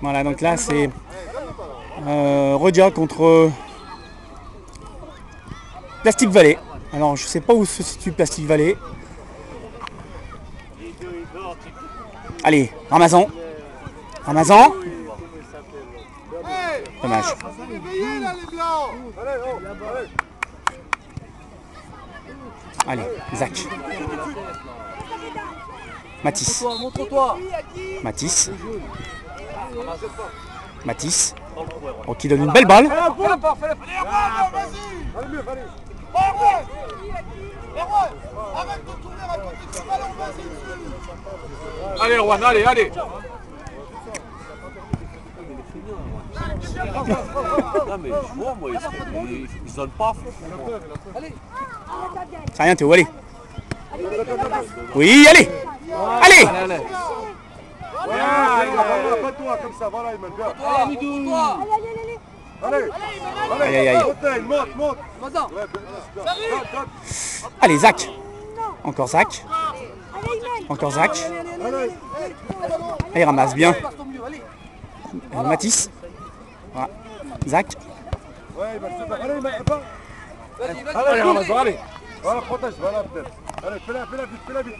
Voilà, donc là c'est euh, Rodia contre Plastic Valley. Alors je sais pas où se situe Plastic Valley. Allez, Ramazan. Ramazan. Dommage. Allez, Zach. Matisse. Matisse. Matisse. Oh, qui donne une belle balle. Allez, Erwan, allez, allez Non mais je vois moi, ils, ils, donnent pas C'est rien Théo, allez. Oui, allez. Allez. Allez, allez Allez, Zach. Encore Zach. Encore Zach. Allez, ramasse bien. Matisse. Euh, Zach. Ouais, allez, Allez, allez, allez. Voilà, protège, voilà peut-être. Allez, fais-la, fais-la vite, fais-la vite.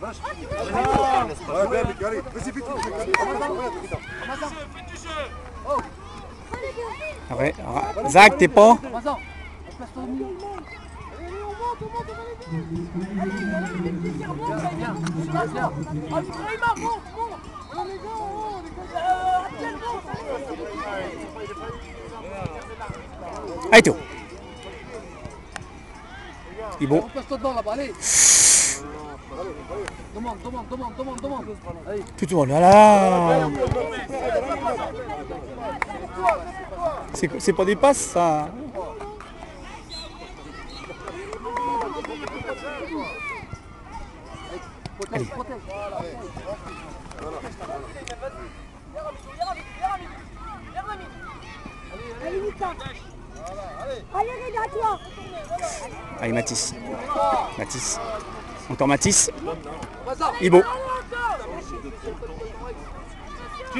Ra- Zach, t'es pas? Allez, Théo. Il est bon. Place-toi dedans là-bas, allez Demande, demande, demande, demande, demande Allez Tout le monde. Voilà. C'est pas des passes, ça? Protège, protège Allez, Reda, toi Matisse. Encore Matisse. Ibo.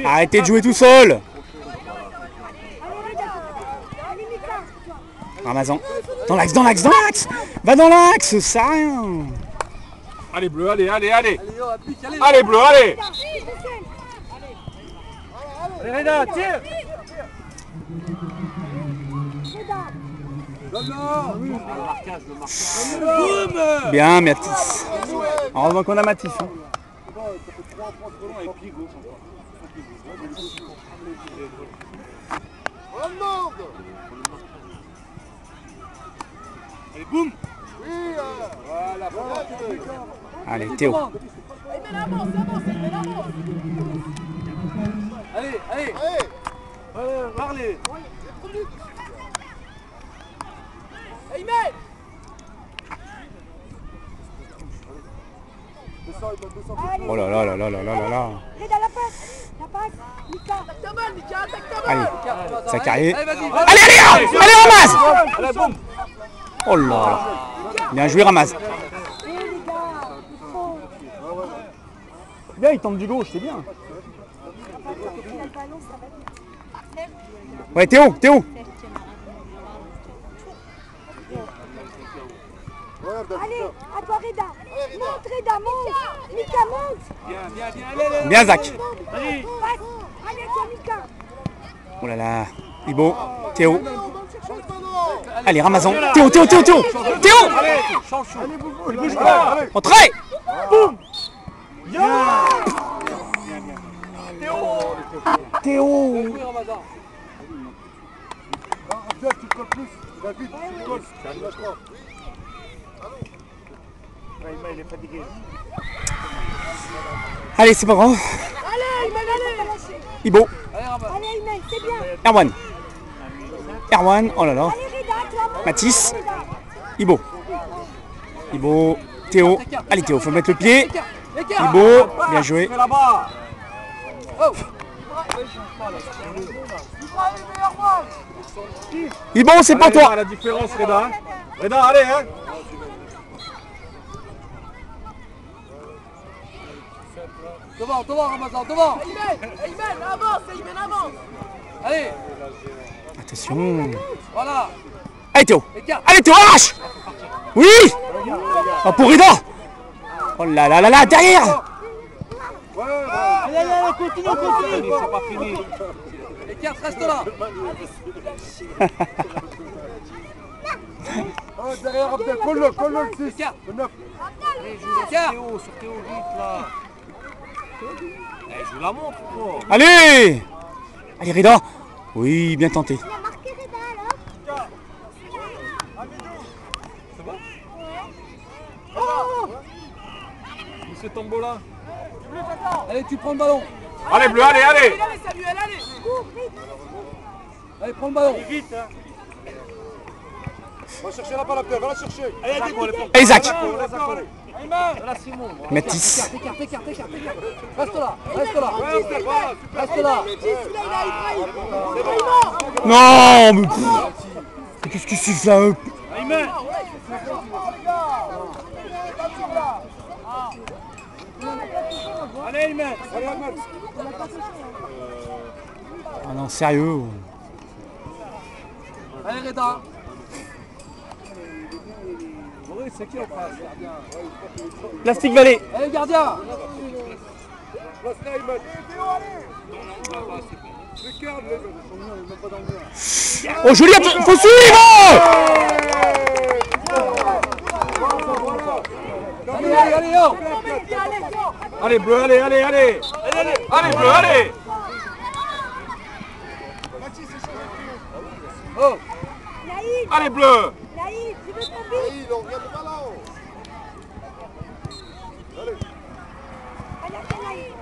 Arrêtez de jouer tout seul. Ramazan. Dans l'axe, dans l'axe, dans l'axe. Va dans l'axe, ça sert à rien. Allez, bleu, allez, allez, allez Allez, applique, allez Allez, bleu, allez Allez, Reda, tire Bien, Matisse. Heureusement qu'on a Matisse. hein. Allez, Théo. Allez, allez Allez, parlez. Oh là là là là là là là là. Reda, la passe La passe Mika Allez, sa carrière. Allez, Allez, allez, allez, allez, ramasse Oh là là. Bien joué, ramasse. Eh. Bien, il tente du gauche, c'est ça bien. Ouais, Théo, Théo. Allez, à toi, Reda. Monte, Reda, monte. Mika, monte. Bien, bien, bien, allez, allez Bien, Zach. Passe. Allez, à toi, Mika. Oh là là. Ibo, Théo. Allez, Ramazan. Théo, Théo, Théo, Théo. Théo. Change. Chaud Entrée Théo. Ramazan Allez, c'est pas grand. Allez, Ayman, allez Ibo. Allez, Ayman, c'est bien. Erwan. Erwan, oh là là. Mathis. Ibo. Ibo. Théo. Allez, Théo, faut mettre le pied. Ibo, bien joué. Ibo, c'est pour toi. La différence, Reda. Reda, allez, hein. Devant, devant, Ramazan, devant. Allez, Attention. voilà. Allez Théo. Allez Théo, arrache. Oui. Oh pour Rida Oh là là là là, derrière. C'est pas fini. Écarte, reste là. Ah, derrière Abdel, colle-le, colle-le le 6. Écarte Le 9. Écarte Théo, sur Théo, vite là. Eh, je vous la montre quoi. Allez Allez Rida. Oui, bien tenté. Il a marqué Reda alors. Monsieur Tombola. Allez, tu prends le ballon. Allez, bleu, allez, allez. Allez, prends le ballon. Va chercher la balle, Abdel, va la chercher. Isaac Là, Simon. Mathis. Écarte, écarte, écarte, écarte Reste là, reste là Reste là Non mais... Qu'est-ce que c'est ça euh Ah non, sérieux Allez, Reda Plastic Valley Allez, gardien Oh att- faut suivre Allez, allez, allez, oh Allez, bleu, allez, allez, allez. Allez, bleu, allez. Oh Allez, bleu. Regarde le ballon.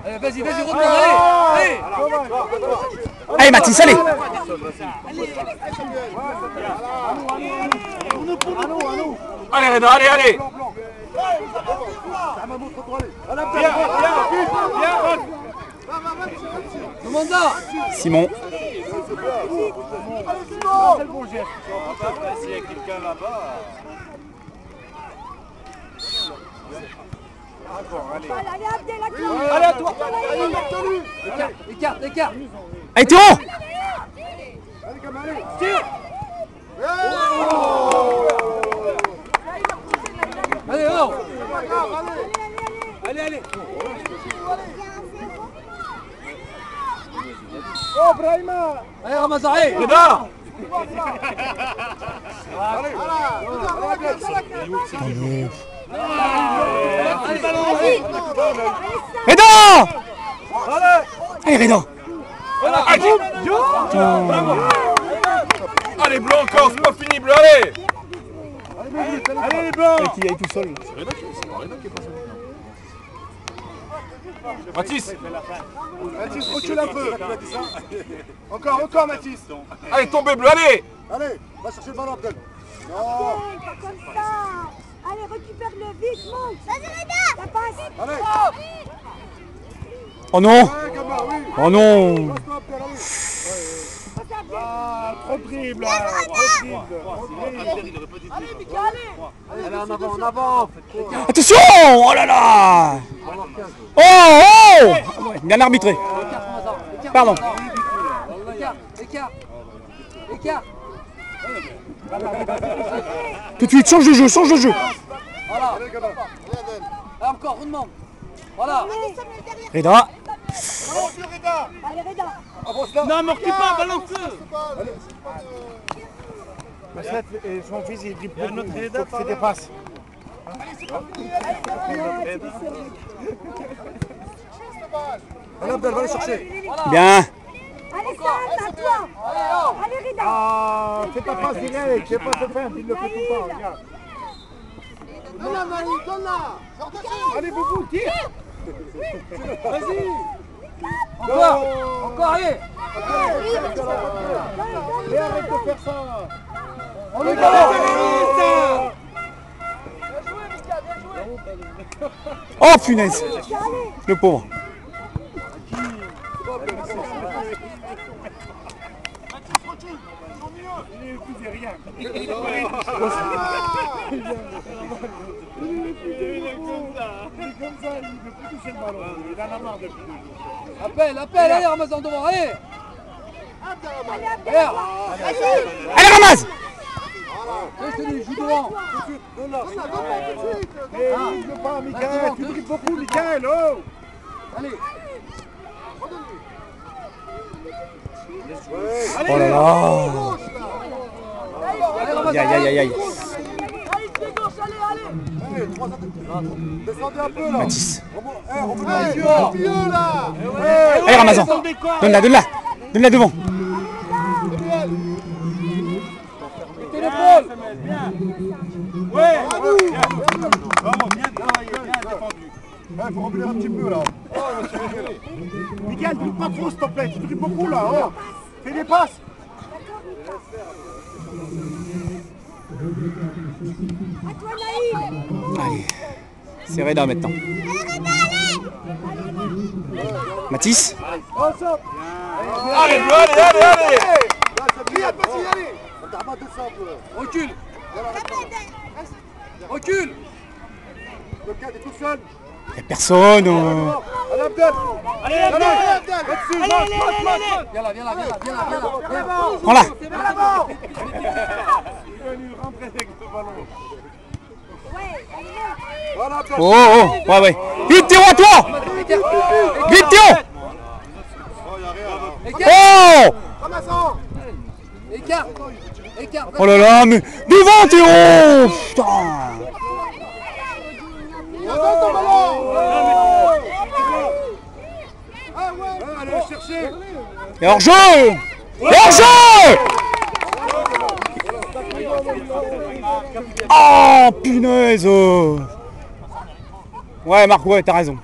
Allez, vas-y, vas-y, retourne, allez Allez. Allez Mathis, allez. Allez, Reda, allez, allez. Demanda Simon S'il y a quelqu'un là-bas. Voilà, allez, Abdel, à toi Allez, à toi Écarte, écarte, écarte Allez Théo Allez, oh Allez, allez Allez, Ramazan, allez Reda. Allez, Allez, Reda Allez Allez, bleu encore, c'est pas fini, bleu, allez. Allez les blancs Qui est tout seul Mathis. Mathis, recule un peu. Encore, encore, Mathis. Allez, tombez, bleu, allez. Allez, va chercher le ballon, Abdel. Non. Pas comme ça Allez, récupère-le vite, monte Vas-y, Ça passe Allez. Oh non. Oh non allez. Passe à Trop dribble. Allez, en avant, en avant. Attention Oh là là Oh oh Bien arbitré Ramazan Écarte, Pardon. Tout de suite, change de jeu, change de jeu Voilà Allez. Allez, encore, on demande Voilà Reda Allez, Reda Non, mais recule pas, balance-le. Son fils il dribble Il par fait là. des passes. Allez, Abdel, va les chercher. Bien. Allez, Sam, à toi. Allez, Reda Ah, fais ta passe direct, fais pas de fin, il le fait tout le temps, regarde. Donne-la, Naïf, donne-la. Allez, Boubou, tire. Encore. Encore, allez. Et arrête de faire ça On est Oh punaise Le pauvre Il écoute rien. Il est comme ça, il ne veut plus toucher le ballon. Il en a marre depuis deux devant, te dis, joue devant Mais ne veut pas, Michael. Tu dribbles beaucoup, Michael. Oh. Allez. Oh là là. Aïe, aïe, aïe, aïe. Descendez un peu là. Eh, hey, Ramazan Donne-la, donne-la. Donne-la devant Ouais Bravo Bravo, bien travaillé, bien défendu. Il faut revenir un petit peu là. Oh, monsieur dribble pas trop s'il te plaît. Tu dribbles beaucoup là. Oh. Fais des passes. Allez. C'est Reda maintenant. Mathis Allez, allez, allez, allez. Recule Recule. Le cadre est tout seul. Y'a personne oh. Allez, Abdel. Allez, Abdel. Viens là, viens là, viens là, viens là, viens là, viens là Il venu rentrer avec le ballon. Oh, oh, ouais, ouais. Vite, Théo, à toi Vite, Théo Oh, y a rien. Oh Ramazan Écart Écart Oh là là, mais devant, Théo Putain Et hors-jeu Et hors-jeu Oh, punaise Ouais, Marc, ouais, t'as raison.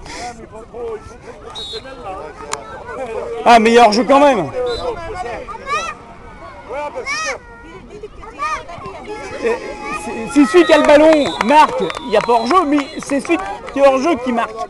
Ah, meilleur jeu quand même Ouais, Abdel, super C'est- C'est celui qui a le ballon marque, il n'y a pas hors-jeu, mais c'est celui qui est hors-jeu qui marque.